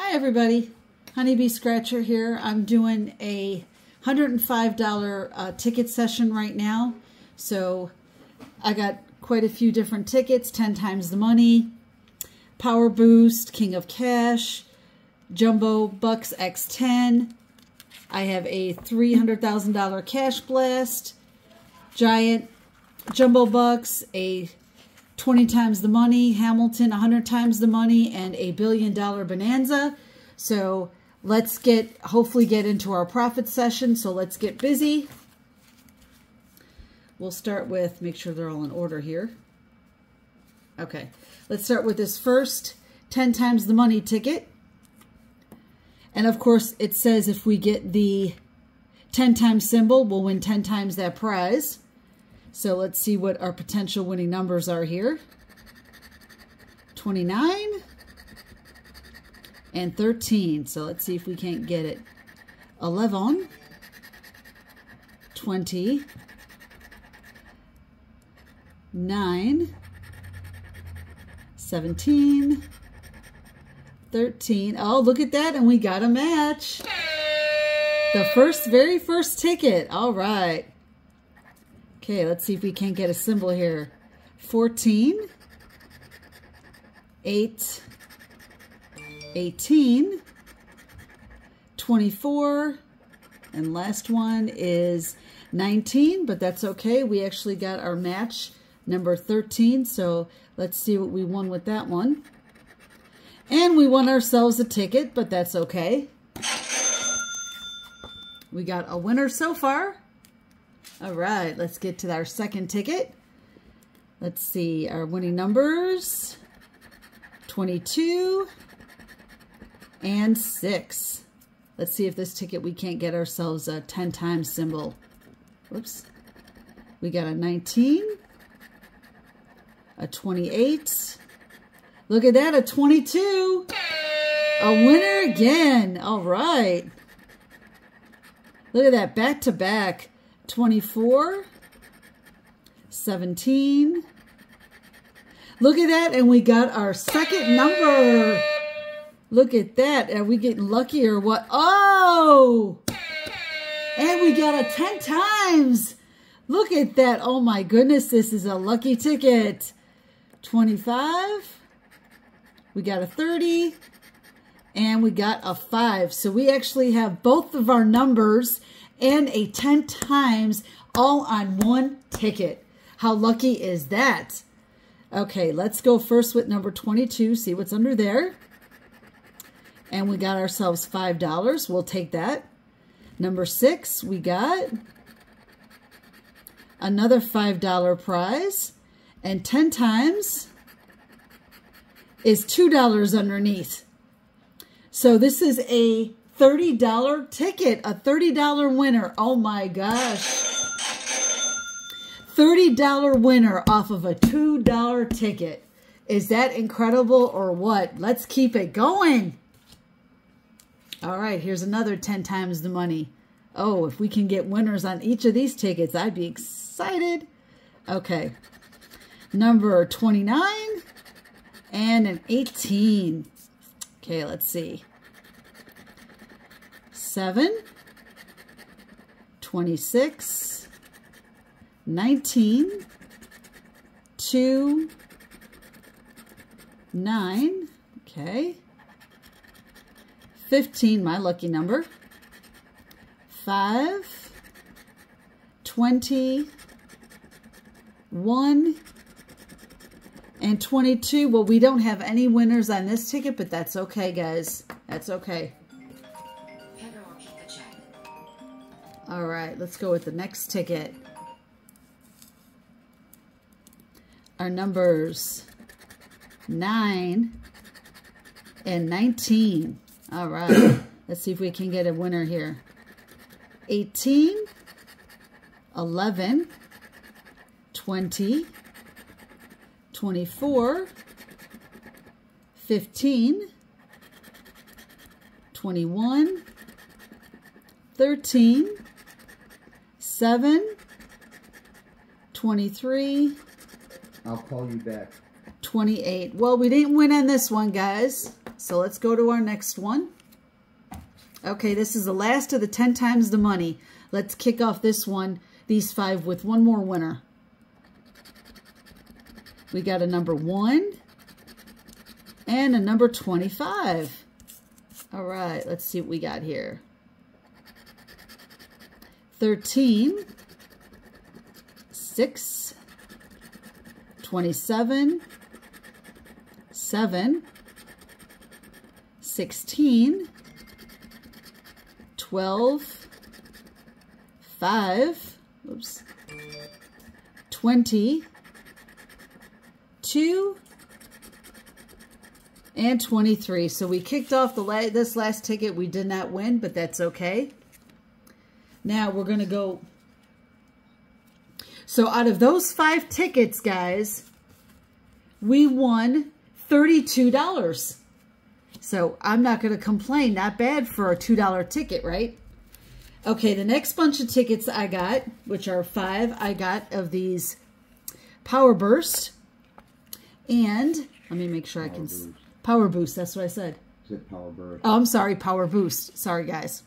Hi everybody, Honeybee Scratcher here. I'm doing a $105 uh, ticket session right now. So I got quite a few different tickets, 10 times the money, Power Boost, King of Cash, Jumbo Bucks X10. I have a $300,000 Cash Blast, Giant Jumbo Bucks, a 20 times the money, Hamilton 100 times the money, and a billion dollar bonanza. So let's get, hopefully get into our profit session. So let's get busy. We'll start with, make sure they're all in order here. Okay, let's start with this first 10 times the money ticket. And of course, it says if we get the 10 times symbol, we'll win 10 times that prize. So let's see what our potential winning numbers are here. 29 and 13. So let's see if we can't get it. 11, 20, 9, 17, 13. Oh, look at that. And we got a match. The first, very first ticket. All right. Okay, let's see if we can't get a symbol here. 14, 8, 18, 24, and last one is 19, but that's okay. We actually got our match number 13, so let's see what we won with that one. And we won ourselves a ticket, but that's okay. We got a winner so far. All right, let's get to our second ticket. Let's see our winning numbers. 22 and 6. Let's see if this ticket we can't get ourselves a 10 times symbol. Whoops. We got a 19, a 28. Look at that, a 22. A winner again. All right. Look at that, back to back. 24, 17. Look at that, and we got our second number. Look at that. Are we getting lucky or what? Oh! And we got a 10 times. Look at that. Oh my goodness, this is a lucky ticket. 25. We got a 30. And we got a 5. So we actually have both of our numbers and a 10 times all on one ticket. How lucky is that? Okay, let's go first with number 22, see what's under there. And we got ourselves $5. We'll take that. Number six, we got another $5 prize. And 10 times is $2 underneath. So this is a $30 ticket, a $30 winner. Oh my gosh. $30 winner off of a $2 ticket. Is that incredible or what? Let's keep it going. All right, here's another 10 times the money. Oh, if we can get winners on each of these tickets, I'd be excited. Okay, number 29 and an 18. Okay, let's see. 7, 26, 19, 2, 9, okay, 15, my lucky number, 5, 20, 1, and 22. Well, we don't have any winners on this ticket, but that's okay, guys. That's okay. All right, let's go with the next ticket. Our numbers 9 and 19. All right, let's see if we can get a winner here. 18, 11, 20, 24, 15, 21, 13, 7, 23, I'll call you back. 28. Well, we didn't win on this one, guys. So let's go to our next one. Okay, this is the last of the 10 times the money. Let's kick off this one, these five, with one more winner. We got a number 1 and a number 25. All right, let's see what we got here. 13, 6, 27, 7, 16, 12, 5, oops, 20, 2, and 23. So we kicked off the la this last ticket. We did not win, but that's okay. Now we're going to go. So out of those five tickets, guys, we won $32. So I'm not going to complain. Not bad for a $2 ticket, right? Okay, the next bunch of tickets I got, which are five I got of these Power Burst. And let me make sure Power I can... Boost. Power Boost, that's what I said. Is it Power Burst? Oh, I'm sorry, Power Boost. Sorry, guys.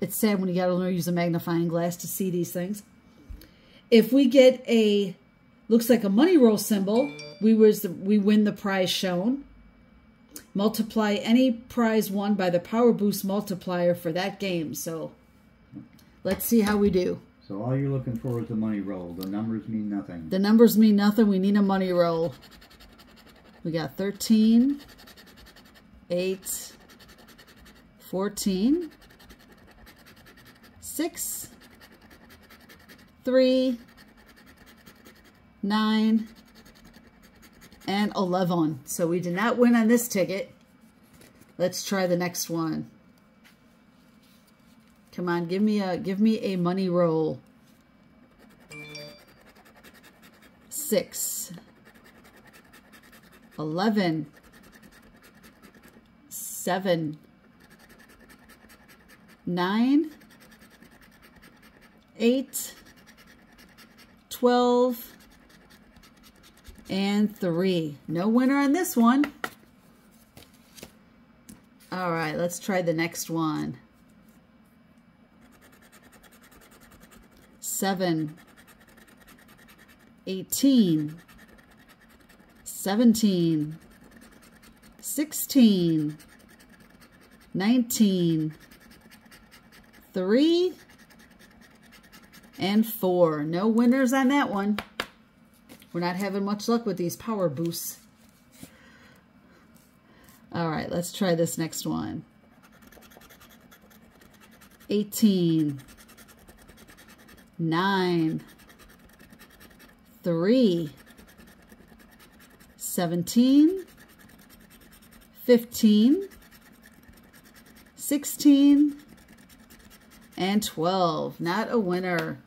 It's sad when you got to learn to use a magnifying glass to see these things. If we get a, looks like a money roll symbol, we was the, we win the prize shown. Multiply any prize won by the Power Boost multiplier for that game. So let's see how we do. So all you're looking for is the money roll. The numbers mean nothing. The numbers mean nothing. We need a money roll. We got 13, 8, 14, 6, 3, 9, and 11. So we did not win on this ticket. Let's try the next one. Come on, give me a give me a money roll. Six. Eleven. Seven. Nine. Eight. Twelve and three. No winner on this one. All right, let's try the next one. Seven, 18, 17, 16, 19, 3, and 4. No winners on that one. We're not having much luck with these power boosts. All right, let's try this next one. 18, 9, 3, 17, 15, 16, and 12. Not a winner.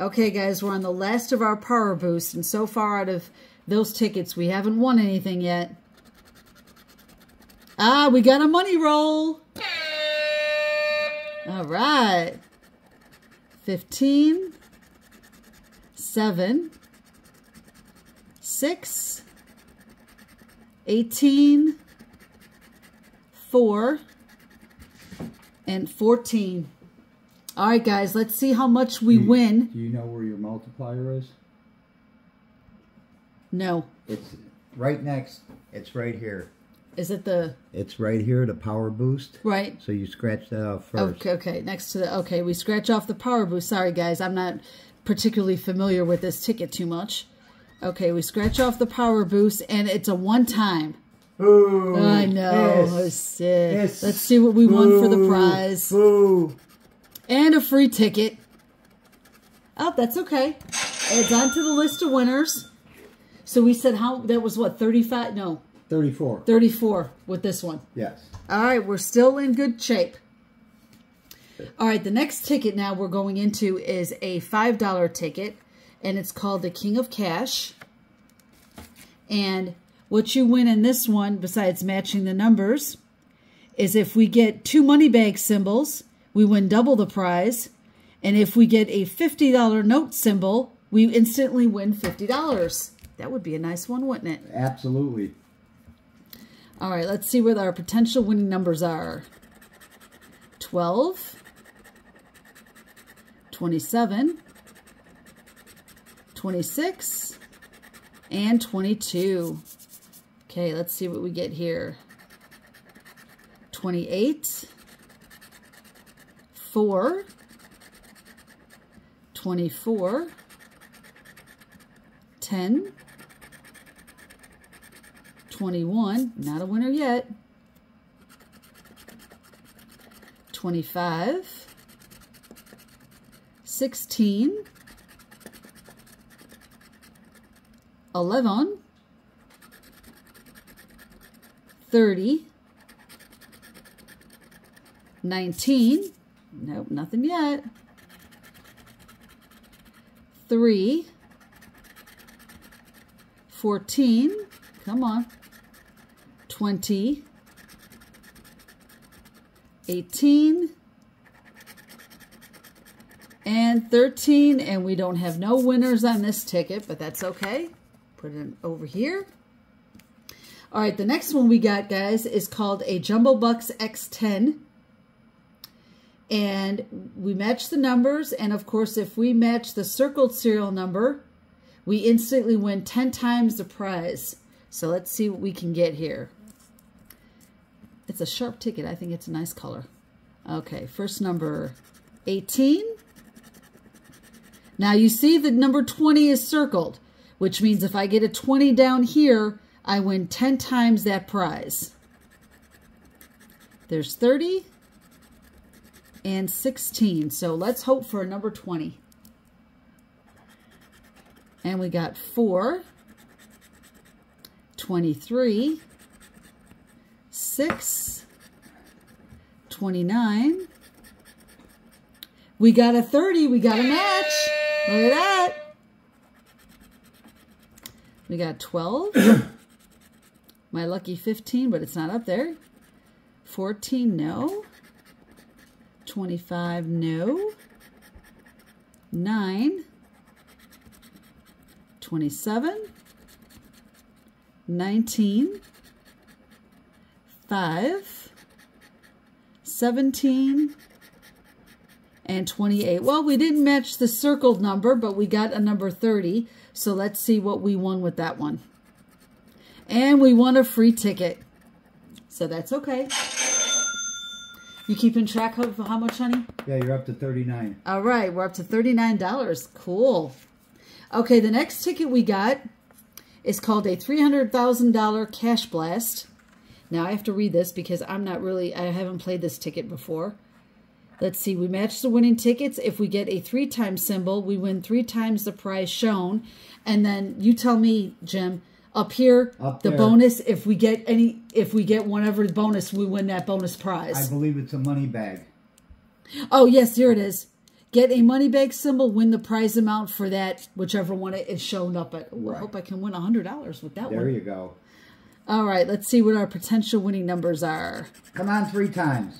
Okay, guys, we're on the last of our power boosts, and so far out of those tickets, we haven't won anything yet. Ah, we got a money roll. All right. 15, 7, 6, 18, 4, and 14. All right, guys, let's see how much we you, win. Do you know where your multiplier is? No. It's right next. It's right here. Is it the... It's right here, the power boost. Right. So you scratch that off first. Okay, okay. Next to the... Okay, we scratch off the power boost. Sorry, guys. I'm not particularly familiar with this ticket too much. Okay, we scratch off the power boost, and it's a one-time. Ooh, I know. Yes, yes. Oh, let's see what we won for the prize. Ooh. And a free ticket. Oh, that's okay. It's onto the list of winners. So we said how, that was what, 35? No. 34. 34 with this one. Yes. All right, we're still in good shape. All right, the next ticket now we're going into is a $5 ticket, and it's called the King of Cash. And what you win in this one, besides matching the numbers, is if we get two money bag symbols, we win double the prize. And if we get a $50 note symbol, we instantly win $50. That would be a nice one, wouldn't it? Absolutely. All right, let's see what our potential winning numbers are. 12, 27, 26, and 22. Okay, let's see what we get here. 28, 4, 24, 10, 21, not a winner yet. 25, 16, 11, 30, 19, nope, nothing yet, 3, 14, come on, 20, 18, and 13. And we don't have no winners on this ticket, but that's okay. Put it over here. All right, the next one we got, guys, is called a Jumbo Bucks X10. And we match the numbers. And, of course, if we match the circled serial number, we instantly win 10 times the prize. So let's see what we can get here. It's a sharp ticket. I think it's a nice color. Okay, first number 18. Now you see the number 20 is circled, which means if I get a 20 down here, I win 10 times that prize. There's 30 and 16. So let's hope for a number 20. And we got 4, 23, 6, 29. We got a 30. We got a match. Look at that. We got 12. My lucky 15, but it's not up there. 14, no. 25, no. 9. 27. 19. 5, 17, and 28. Well, we didn't match the circled number, but we got a number 30. So let's see what we won with that one. And we won a free ticket. So that's okay. You keeping track of how much, honey? Yeah, you're up to 39. All right, we're up to $39. Cool. Okay, the next ticket we got is called a $300,000 cash blast. Now I have to read this because I'm not really, I haven't played this ticket before. Let's see, we match the winning tickets. If we get a three times symbol, we win three times the prize shown. And then you tell me, Jim, up here, Up the there. bonus, if we get any, if we get whatever bonus, we win that bonus prize. I believe it's a money bag. Oh, yes, here it is. Get a money bag symbol, win the prize amount for that, whichever one it is shown up at. Ooh, I Right. hope I can win a $100 with that There one. There you go. All right, let's see what our potential winning numbers are. Come on three times.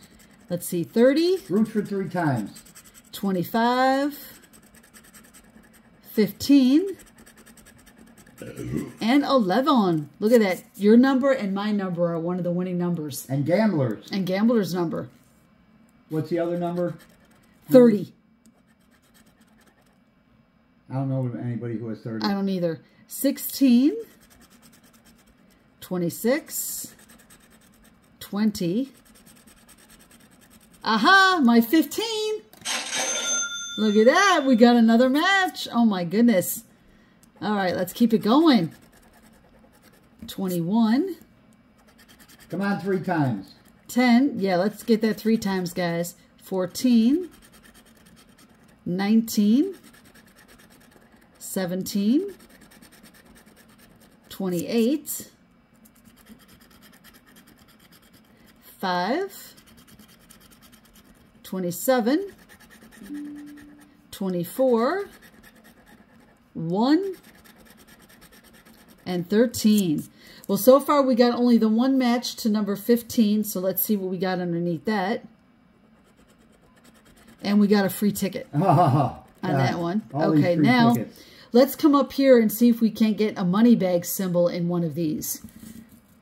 Let's see, 30, Root for three times. 25, 15, and 11. Look at that. Your number and my number are one of the winning numbers. And gamblers. And Gambler's number, What's the other number? 30. I don't know anybody who has 30. I don't either. 16, 26, 20. Aha, my 15. Look at that. We got another match. Oh my goodness. All right, let's keep it going. 21, Come on three times. 10. Yeah, let's get that three times, guys. 14, 19, 17, 28, 5, 27, 24, 1, and 13. Well, so far we got only the one match to number 15, so let's see what we got underneath that. And we got a free ticket on on that one. All okay, now tickets. let's come up here and see if we can't get a money bag symbol in one of these.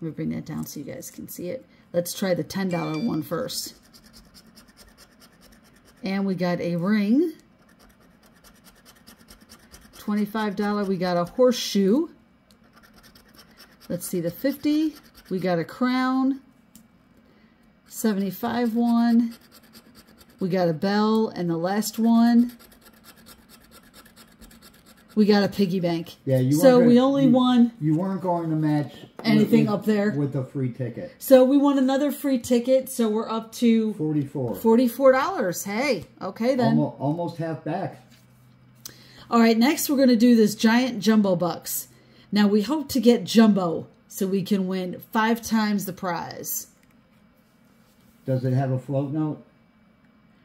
Let me bring that down so you guys can see it. Let's try the $10 one first. And we got a ring. $25, we got a horseshoe. Let's see the 50. We got a crown. 75 one. We got a bell. And the last one, we got a piggy bank. Yeah, you So weren't we only you- won. You weren't going to match Anything with- up there? with a free ticket. So we won another free ticket. So we're up to Forty-four. $44. Hey, okay then. Almost, almost half back. All right, next we're going to do this giant jumbo bucks. Now we hope to get jumbo so we can win five times the prize. Does it have a float note?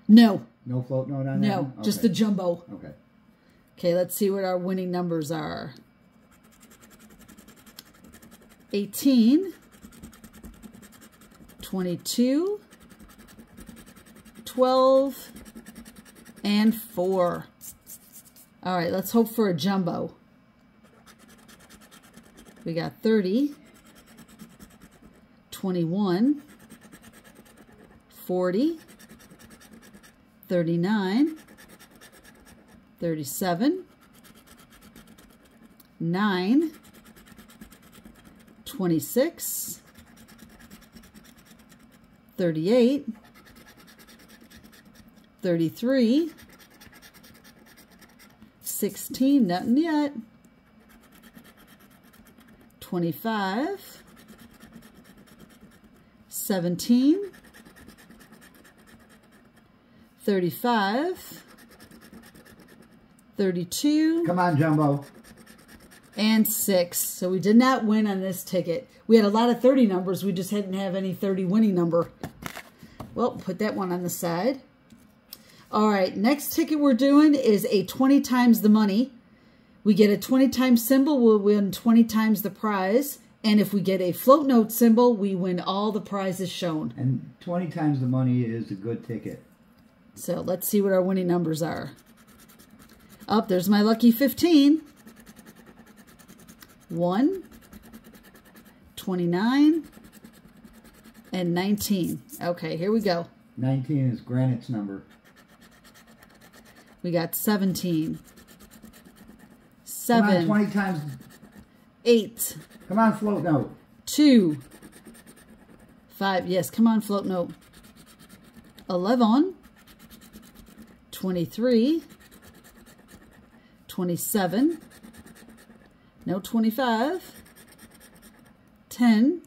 No, No float note on that? no, just the jumbo. Okay. Okay, let's see what our winning numbers are. 18, 22, 12, and 4. All right, let's hope for a jumbo. We got 30, 21, 40, 39, 37, 9, 26, 38, 33, 16, nothing yet, 25, 17, 35, 32, Come on, Jumbo. and 6. So we did not win on this ticket. We had a lot of 30 numbers. We just didn't have any 30 winning number. Well, put that one on the side. All right, next ticket we're doing is a 20 times the money. We get a 20 times symbol, we'll win 20 times the prize. And if we get a float note symbol, we win all the prizes shown. And 20 times the money is a good ticket. So let's see what our winning numbers are. Up there's my lucky 15. 1, 29, and 19. Okay, here we go. 19 is Granite's number. We got 17, Come on, 7, 20 times. 8, Come on, float note. 2, 5. Yes, come on, float note. 11, 23, 27, no 25, 10,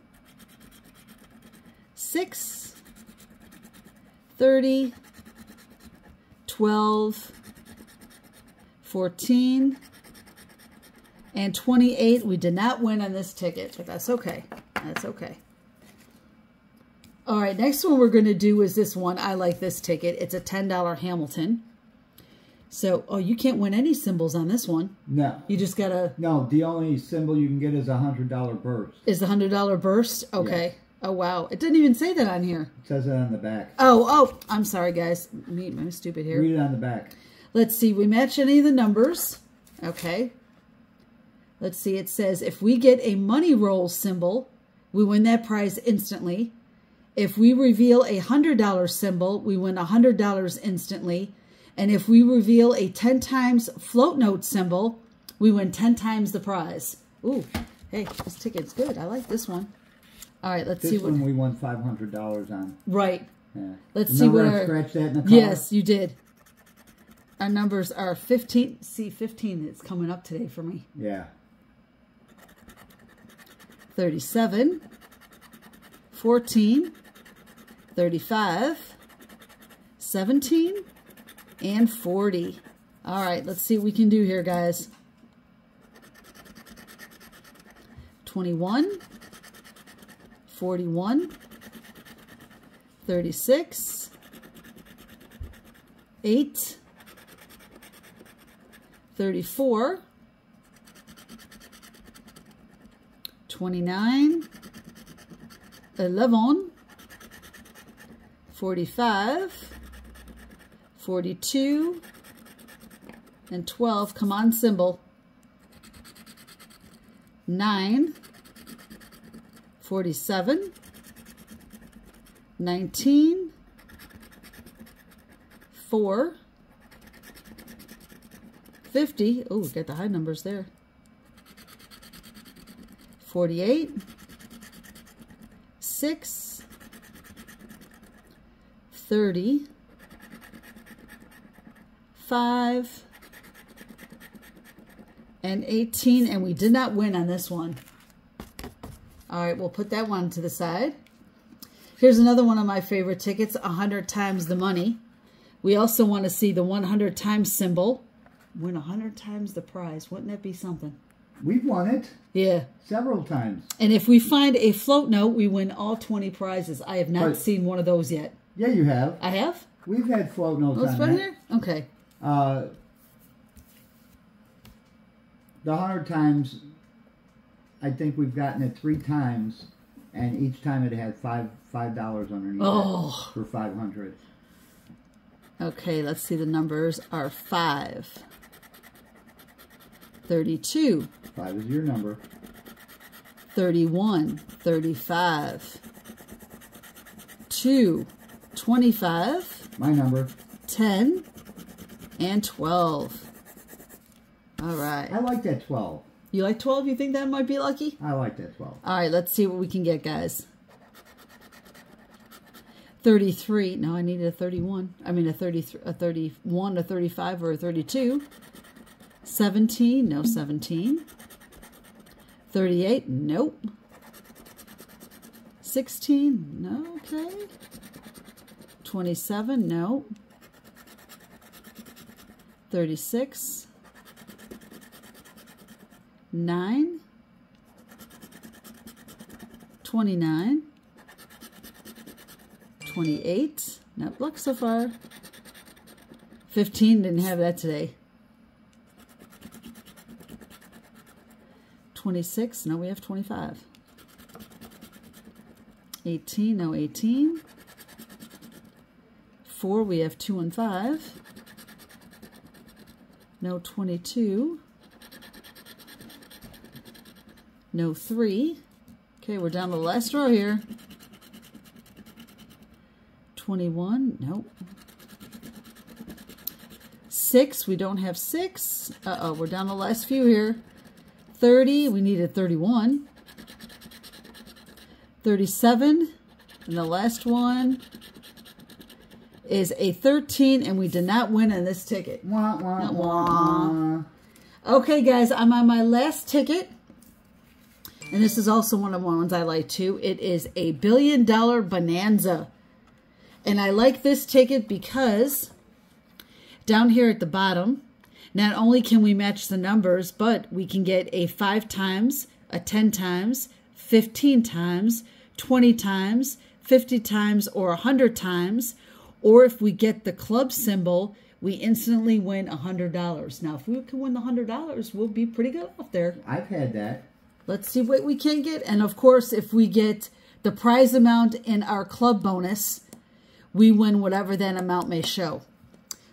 6, 30, 12, 14, and 28. We did not win on this ticket, but that's okay. That's okay. All right, next one we're going to do is this one. I like this ticket. It's a $10 Hamilton. So, oh, you can't win any symbols on this one. No. You just got to, No, the only symbol you can get is a $100 burst. is the $100 burst? Okay. Oh, wow. It didn't even say that on here. It says it on the back. Oh, oh, I'm sorry, guys. Me, I'm stupid here. Read it on the back. Let's see. We match any of the numbers. Okay. Let's see. It says if we get a money roll symbol, we win that prize instantly. If we reveal a $100 symbol, we win $100 instantly. And if we reveal a 10 times float note symbol, we win 10 times the prize. Ooh, hey, this ticket's good. I like this one. All right, let's This see what. one we won $500 on. Right. Yeah. Let's see Remember what I our- scratched that in the car? Yes, you did. Our numbers are 15. See, 15 It's coming up today for me. Yeah. 37, 14, 35, 17, and 40. All right, let's see what we can do here, guys. 21, 41, 36, 8, 34, 29, 11, 45, 42, and 12. Come on, symbol. 9, 47, 19, 4, 50. Oh, get the high numbers there. 48, 6, 30, 5, and 18, and we did not win on this one. All right, we'll put that one to the side. Here's another one of my favorite tickets, 100 times the money. We also want to see the 100 times symbol. Win a 100 times the prize. Wouldn't that be something? We've won it Yeah. several times. And if we find a float note, we win all 20 prizes. I have not seen one of those yet. Yeah, you have. I have? We've had float notes What's on right here? Okay. Uh, the hundred times, I think we've gotten it three times, and each time it had five five dollars underneath Oh. it for five hundred. Okay, let's see. The numbers are 5, 32, Five is your number. 31, 35, 2, 25, My number. 10, and 12. All right. I like that twelve. You like 12? You think that might be lucky? I like that twelve. All right, let's see what we can get, guys. 33. No, I needed a 31. I mean, a 33, a 31, a 35, or a 32. 17. No, 17. 38. Nope. 16. No, okay. 27. No. 36. 9. 29, 28, not luck so far. 15, didn't have that today. 26, no, we have 25. 18, no, 18. 4, we have 2 and 5. No, 22. No, 3. Okay, we're down to the last row here. 21, nope. 6, we don't have 6. Uh-oh, we're down to the last few here. 30, we needed 31. 37, and the last one is a 13, and we did not win on this ticket. Wah, wah, Wah. Okay, guys, I'm on my last ticket. And this is also one of the ones I like too. It is a billion dollar bonanza. And I like this ticket because down here at the bottom, not only can we match the numbers, but we can get a 5 times, a 10 times, 15 times, 20 times, 50 times, or 100 times. Or if we get the club symbol, we instantly win $100. Now, if we can win the $100, we'll be pretty good off there. I've had that. Let's see what we can get. And of course, if we get the prize amount in our club bonus, we win whatever that amount may show.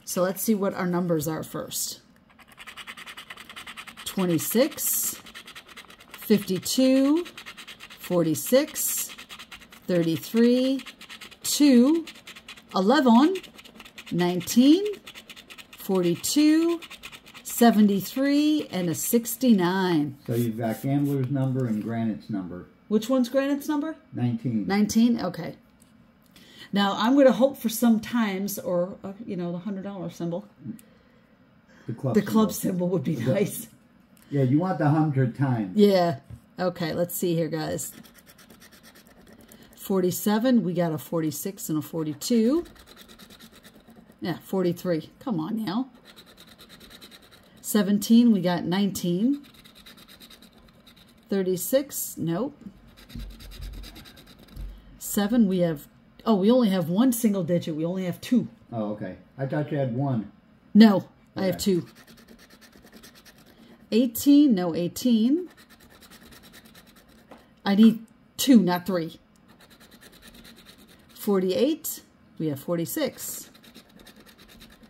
So let's see what our numbers are first. 26, 52, 46, 33, 2, 11, 19, 42, 73, and a 69. So you've got Gambler's number and Granite's number. Which one's Granite's number? 19. 19? Okay. Now, I'm going to hope for some times, or, uh, you know, the $100 symbol. The club The club symbol. symbol would be nice. Yeah, you want the 100 times. Yeah. Okay, let's see here, guys. 47, we got a 46 and a 42. Yeah, 43. Come on now. 17, we got 19. 36, nope. 7, we have, oh, we only have one single digit. We only have two. Oh, okay. I thought you had one. No, I have two. 18, no 18. I need two, not three. 48, we have 46.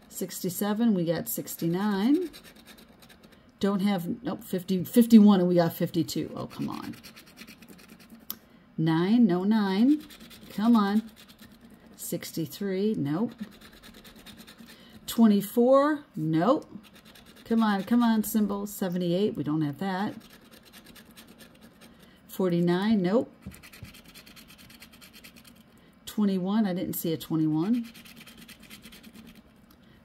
67, we got 69. Don't have, nope, 50, 51, and we got 52. Oh, come on. 9, no 9. Come on. 63, nope. 24, nope. Come on, come on, symbol. 78, we don't have that. 49, nope. 21, I didn't see a 21.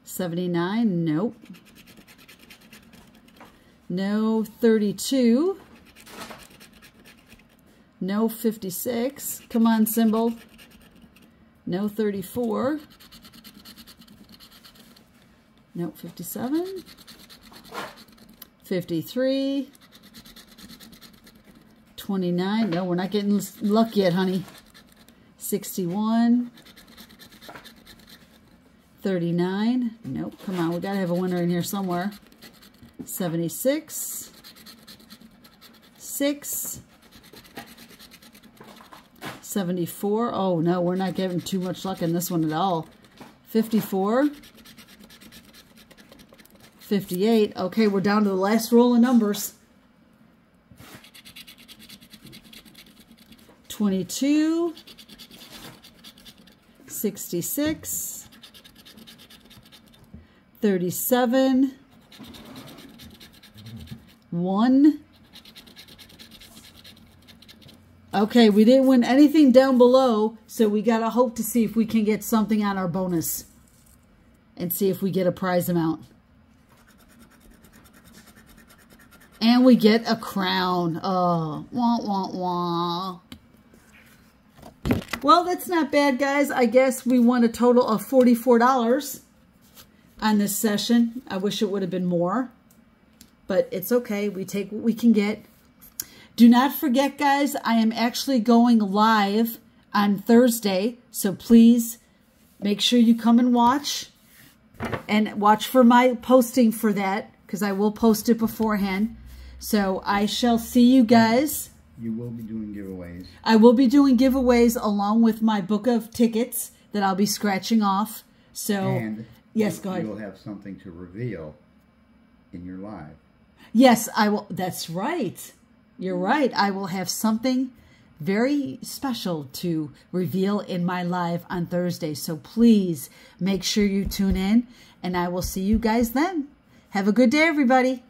79, nope. No 32. No 56. Come on, symbol. No 34. No 57. 53. 29. No, we're not getting luck yet, honey. 61. 39. Nope. Come on, we got to have a winner in here somewhere. 76. 6. 74. Oh, no, we're not getting too much luck in this one at all. 54. 58. Okay, we're down to the last roll of numbers. 22. 66. 37. 1. Okay, we didn't win anything down below, so we got to hope to see if we can get something on our bonus and see if we get a prize amount. And we get a crown. Oh, wah, wah, wah. Well, that's not bad, guys. I guess we won a total of $44 on this session. I wish it would have been more, but it's okay. We take what we can get. Do not forget, guys, I am actually going live on Thursday, so please make sure you come and watch and watch for my posting for that because I will post it beforehand. So I shall see you guys. You will be doing giveaways. I will be doing giveaways along with my book of tickets that I'll be scratching off. So, and yes, you, go ahead. You'll have something to reveal in your live. Yes, I will. That's right. You're right. I will have something very special to reveal in my live on Thursday. So please make sure you tune in and I will see you guys then. Have a good day, everybody.